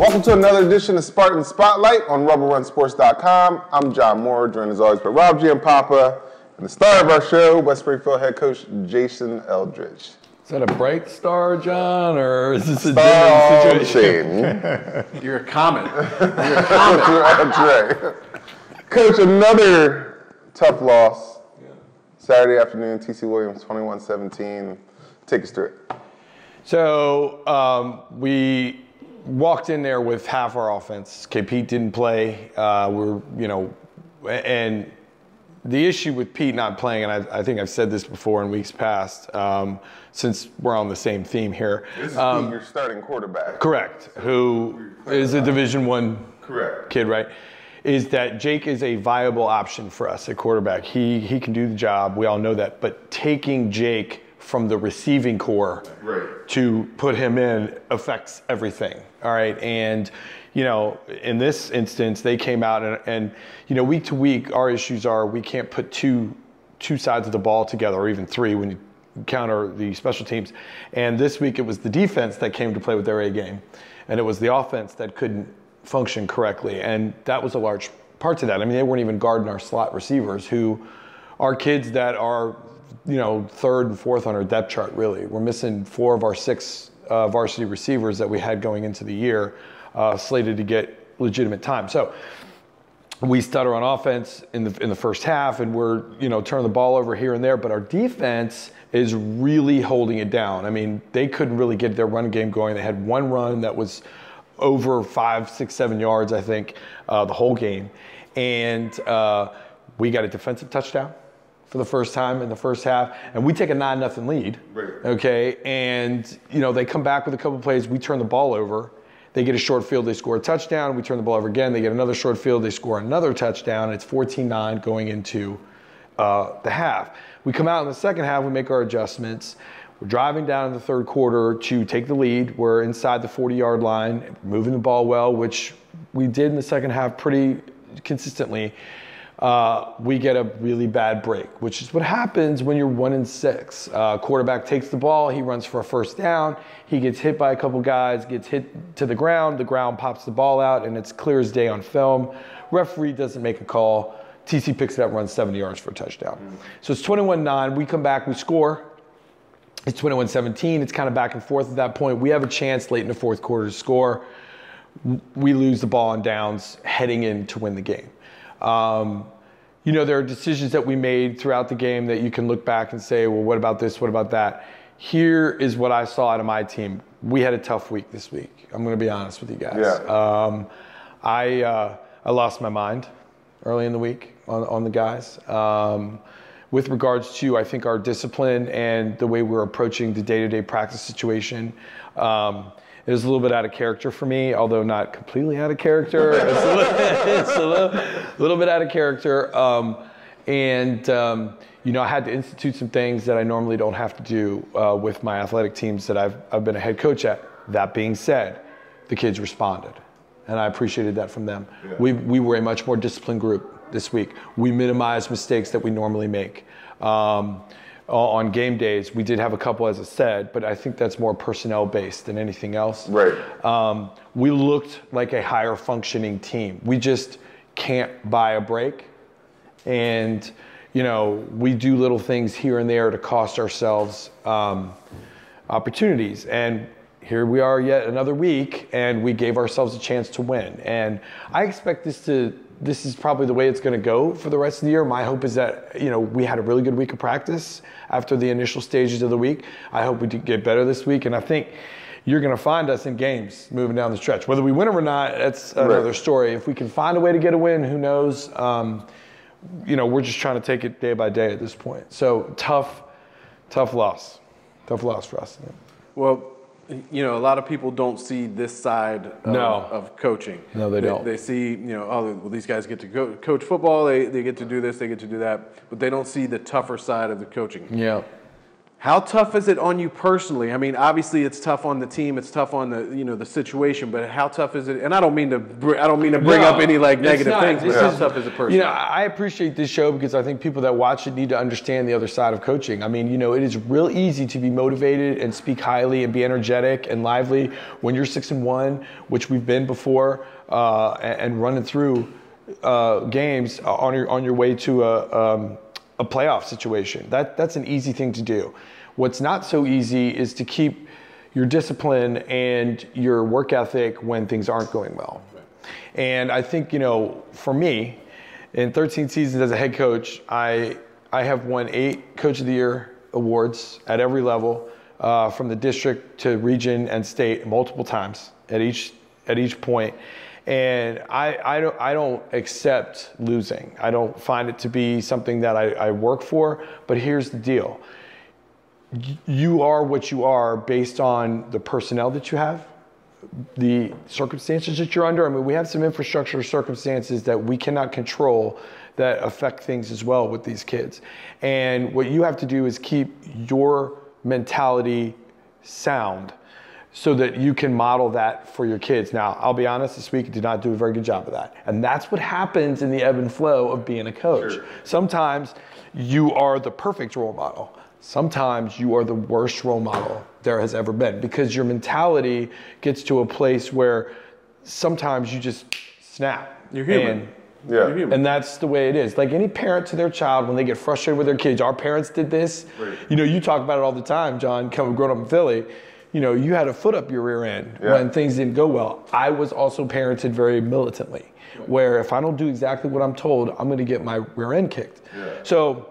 Welcome to another edition of Spartan Spotlight on RumbleRunSports.com. I'm John Moore, joined as always by Rob Giampapa, and the star of our show, West Springfield head coach Jason Eldridge. Is that a bright star, John, or is this a Star dimming situation? You're a comet. You're a comet. That's right. Coach, another tough loss. Saturday afternoon, TC Williams 21 17. Take us through it. So um, we walked in there with half our offense. Okay, Pete didn't play. Uh, we're you know, and the issue with Pete not playing, and I, I think I've said this before in weeks past, um, since we're on the same theme here. This is Um, your starting quarterback. correct. Who is a Division One Correct. kid, right? Is that Jake is a viable option for us at quarterback. He he can do the job. We all know that. But taking Jake from the receiving corps Right. to put him in affects everything. All right. And, you know, in this instance, they came out and, and you know, week to week, our issues are we can't put two two sides of the ball together, or even three when you counter the special teams. And this week it was the defense that came to play with their A game. And it was the offense that couldn't function correctly. And that was a large part to that. I mean, they weren't even guarding our slot receivers who are kids that are, you know, third and fourth on our depth chart, really. We're missing four of our six uh, varsity receivers that we had going into the year, uh, slated to get legitimate time. So we stutter on offense in the in the first half, and we're you know turning the ball over here and there. But our defense is really holding it down. I mean, they couldn't really get their run game going. They had one run that was over five, six, seven yards, I think, uh, the whole game, and uh, we got a defensive touchdown for the first time in the first half, and we take a nine nothing lead. Right. Okay, and you know they come back with a couple plays. We turn the ball over. They get a short field, they score a touchdown. We turn the ball over again. They get another short field, they score another touchdown. It's 14-9 going into uh, the half. We come out in the second half. We make our adjustments. We're driving down in the third quarter to take the lead. We're inside the 40-yard line, moving the ball well, which we did in the second half pretty consistently uh, we get a really bad break, which is what happens when you're one in six. Uh, quarterback takes the ball, he runs for a first down, he gets hit by a couple guys, gets hit to the ground, the ground pops the ball out, and it's clear as day on film. Referee doesn't make a call. TC picks it up, runs 70 yards for a touchdown. So it's 21 9. We come back, we score. It's 21 17. It's kind of back and forth at that point. We have a chance late in the fourth quarter to score. We lose the ball on downs heading in to win the game. Um, you know, there are decisions that we made throughout the game that you can look back and say, well, what about this? What about that? Here is what I saw out of my team. We had a tough week this week. I'm going to be honest with you guys. Yeah. Um, I, uh, I lost my mind early in the week on, on the guys. Um, with regards to, I think, our discipline and the way we're approaching the day to day practice situation. Um, it is a little bit out of character for me, although not completely out of character. It's a little, it's a little, little bit out of character. Um, and, um, you know, I had to institute some things that I normally don't have to do uh, with my athletic teams that I've, I've been a head coach at. That being said, the kids responded, and I appreciated that from them. We, we were a much more disciplined group this week. We minimized mistakes that we normally make. Um, on game days, we did have a couple, as I said, but I think that's more personnel based than anything else. Right. Um, we looked like a higher functioning team. We just can't buy a break. And, you know, we do little things here and there to cost ourselves um, opportunities. And here we are yet another week, and we gave ourselves a chance to win. And I expect this to. This is probably the way it's going to go for the rest of the year. My hope is that you know we had a really good week of practice after the initial stages of the week. I hope we do get better this week, and I think you're going to find us in games moving down the stretch. Whether we win them or not, that's another Right. story. If we can find a way to get a win, who knows? Um, you know, we're just trying to take it day by day at this point. So tough, tough loss, tough loss for us. Well, you know, a lot of people don't see this side of, No. of coaching. No, they don't. They see, you know, oh, well, these guys get to go, coach football. They, they get to do this. They get to do that. But they don't see the tougher side of the coaching. Yeah. How tough is it on you personally? I mean, obviously it's tough on the team, it's tough on the you know the situation, but how tough is it? And I don't mean to br- I don't mean to bring No, up any like negative not. things, but how is- tough is it personally? You know, I appreciate this show because I think people that watch it need to understand the other side of coaching. I mean, you know, it is real easy to be motivated and speak highly and be energetic and lively when you're six and one, which we've been before, uh, and, and running through uh, games on your on your way to a, um, a playoff situation. That that's an easy thing to do. What's not so easy is to keep your discipline and your work ethic when things aren't going well. And I think, you know, for me, in 13 seasons as a head coach, I, I have won eight Coach of the Year awards at every level, uh, from the district to region and state, multiple times at each, at each point. And I, I, don't, I don't accept losing. I don't find it to be something that I, I work for. But here's the deal you are what you are based on the personnel that you have, the circumstances that you're under. I mean, we have some infrastructure circumstances that we cannot control that affect things as well with these kids. And what you have to do is keep your mentality sound so that you can model that for your kids. Now, I'll be honest, this week did not do a very good job of that. And that's what happens in the ebb and flow of being a coach. Sometimes you are the perfect role model. Sometimes you are the worst role model there has ever been because your mentality gets to a place where sometimes you just snap. You're human. And- Yeah. You're human. and that's the way it is. Like any parent to their child, when they get frustrated with their kids, our parents did this. You know, you talk about it all the time, John, coming growing up in Philly. You know, you had a foot up your rear end Yeah. when things didn't go well. I was also parented very militantly, where if I don't do exactly what I'm told, I'm going to get my rear end kicked. So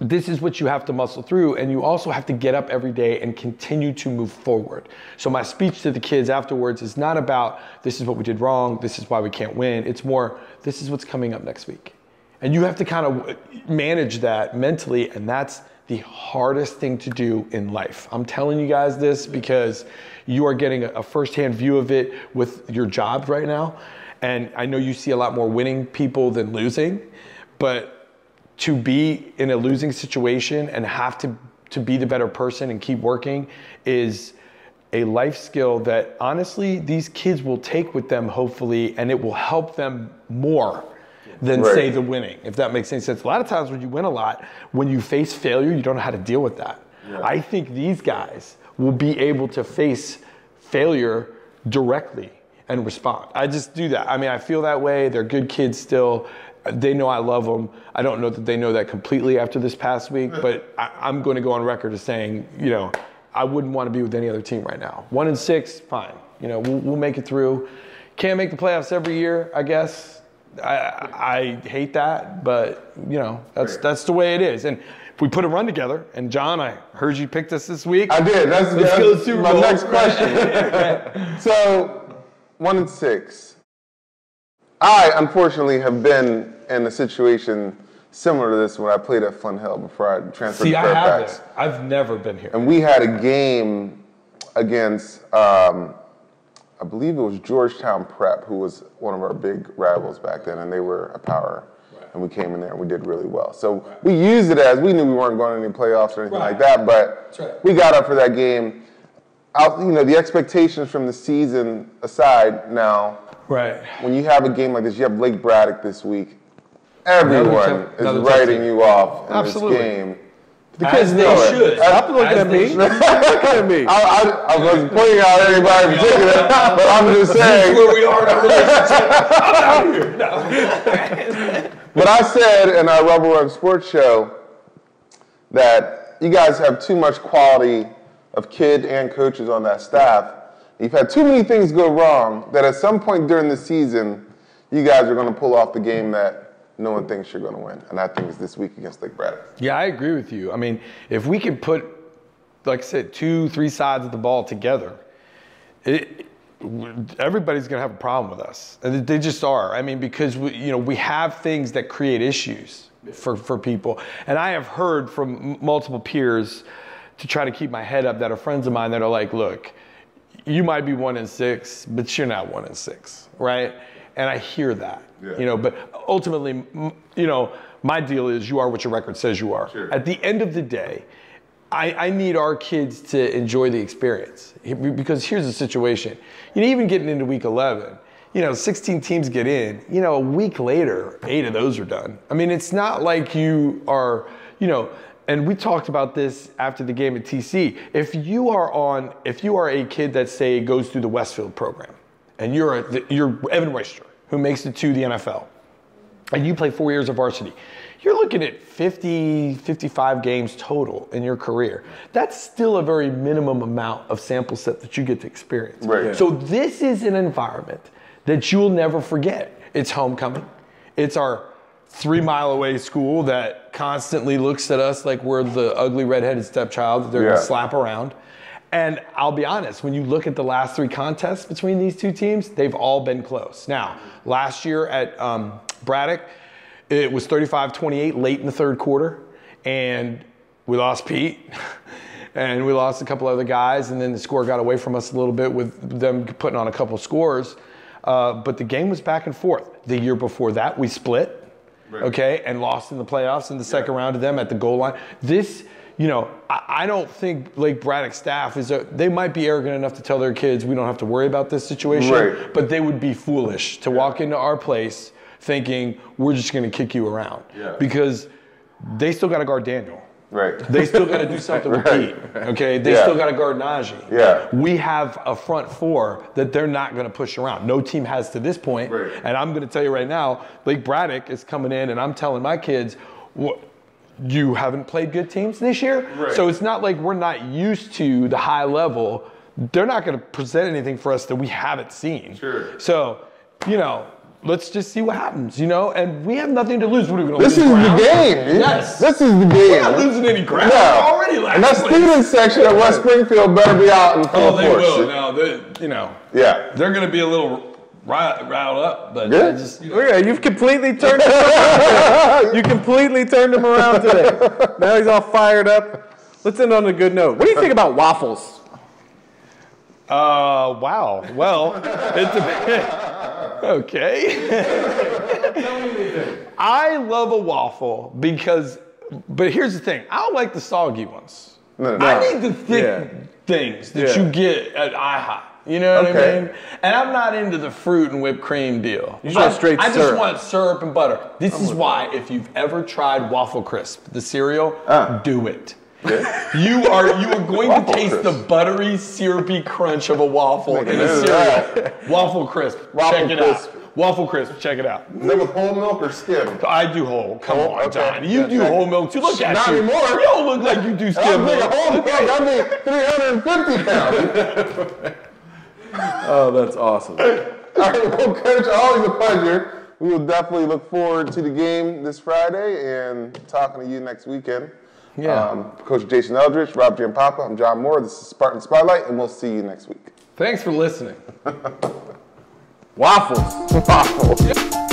this is what you have to muscle through and you also have to get up every day and continue to move forward so my speech to the kids afterwards is not about this is what we did wrong this is why we can't win it's more this is what's coming up next week and you have to kind of manage that mentally and that's the hardest thing to do in life. I'm telling you guys this because you are getting a firsthand view of it with your job right now. And i know you see a lot more winning people than losing but to be in a losing situation and have to to be the better person and keep working is a life skill that honestly these kids will take with them hopefully and it will help them more than Right. say the winning if that makes any sense a lot of times when you win a lot when you face failure you don't know how to deal with that i think these guys will be able to face failure directly and respond. I just do that. I mean, I feel that way. They're good kids still. They know I love them. I don't know that they know that completely after this past week, but I, I'm going to go on record as saying, you know, I wouldn't want to be with any other team right now. One and six, fine. You know, we'll, we'll make it through. Can't make the playoffs every year, I guess. I, I hate that, but you know, that's that's the way it is. And if we put a run together, and John, I heard you picked us this week. I did. That's, Let's that's my Bowl. next question. so, one and six. I unfortunately have been in a situation similar to this when I played at Flint Hill before I transferred See, to I haven't. I've never been here. And we had a game against, um, I believe it was Georgetown Prep, who was one of our big rivals back then, and they were a power. And we came in there and we did really well. So we used it as we knew we weren't going to any playoffs or anything like that, but right. we got up for that game. Out, you know, the expectations from the season aside now, Right. when you have a game like this, you have Lake Braddock this week. Everyone tough- is another writing team. you off in Absolutely. this game. As kids they it. should. Stop looking at me. should. Look at me. I, I, I wasn't pointing out anybody in particular, but I'm just saying. Where we are in our relationship. I'm out here. No. But I said in our Rubber Run Sports Show that you guys have too much quality of kid and coaches on that staff. You've had too many things go wrong that at some point during the season, you guys are going to pull off the game that no one thinks you're going to win. And I think it's this week against Lake Braddock. Yeah, I agree with you. I mean, if we could put, like I said, two, three sides of the ball together, it, everybody's going to have a problem with us. And they just are. I mean, because we, you know we have things that create issues for, for people. And I have heard from multiple peers to try to keep my head up that are friends of mine that are like, look, you might be one in six, but you're not one in six, right? And I hear that, Yeah. you know. But ultimately, you know, my deal is you are what your record says you are. Sure. At the end of the day, I, I need our kids to enjoy the experience because here's the situation. You know, even getting into week 11, you know, 16 teams get in, you know, a week later, eight of those are done. I mean, it's not like you are, you know, and we talked about this after the game at TC. If you are on, if you are a kid that say goes through the Westfield program, and you're a, you're Evan Royster, who makes it to the NFL, and you play four years of varsity, you're looking at 50, 55 games total in your career. That's still a very minimum amount of sample set that you get to experience. Right. So this is an environment that you'll never forget. It's homecoming. It's our three mile away school that constantly looks at us like we're the ugly redheaded stepchild that they're Yeah. gonna slap around. And I'll be honest, when you look at the last three contests between these two teams, they've all been close. Now, last year at um, Braddock, it was 35 28 late in the third quarter, and we lost Pete. And we lost a couple other guys, and then the score got away from us a little bit with them putting on a couple scores. Uh, but the game was back and forth. The year before that, we split okay, and lost in the playoffs in the second round to them at the goal line. This, you know, I, I don't think Lake Braddock staff is, a, they might be arrogant enough to tell their kids we don't have to worry about this situation, Right. but they would be foolish to walk into our place thinking we're just going to kick you around Yeah. because they still got to guard Daniel. Right. They still got to do something with Pete. Okay, they Yeah. still got to guard Najee. Yeah. we have a front four that they're not going to push around. No team has to this point. Right. And I'm going to tell you right now, Lake Braddock is coming in, and I'm telling my kids, what. You haven't played good teams this year, Right. so it's not like we're not used to the high level. They're not going to present anything for us that we haven't seen. Sure. So, you know, let's just see what happens. You know, and we have nothing to lose. What are we going to This lose? is the game. Yes. This is the game. We're not losing any ground. No. We're already last And that place. student section at West Springfield better be out in full force. Oh, they force. will. No, they, you know, Yeah. they're going to be a little riled, riled up, but Yeah. I just, you know, Look at you've completely turned him around. You completely turned him around today. Now he's all fired up. Let's end on a good note. What do you think about waffles? uh, wow. Well, it depends. Okay. I love a waffle because, but here's the thing. I don't like the soggy ones. No, no. I need the thick Yeah. things that Yeah. you get at IHOP. You know what Okay. I mean? And I'm not into the fruit and whipped cream deal. You just want I- straight I just want syrup and butter. This is why, if you've ever tried Waffle Crisp, the cereal, Uh. do it. You are you are going to taste Crisp. the buttery, syrupy crunch of a waffle in a cereal. Waffle Crisp, Waffle check it Crisp. out. Waffle Crisp, check it out. Is that with whole milk or skim? I do whole. Come Whole? on, Okay. John. You Yeah, do whole milk too. Look at Not you. anymore. You don't look like you do skim milk. whole milk. I mean, 350 pounds. Oh, that's awesome. All right, well, Coach, always a pleasure. We will definitely look forward to the game this Friday and talking to you next weekend. Yeah. Um, Coach Jason Eldridge, Rob Giampapa, I'm John Moore. This is Spartan Spotlight, and we'll see you next week. Thanks for listening. Waffles. Waffle.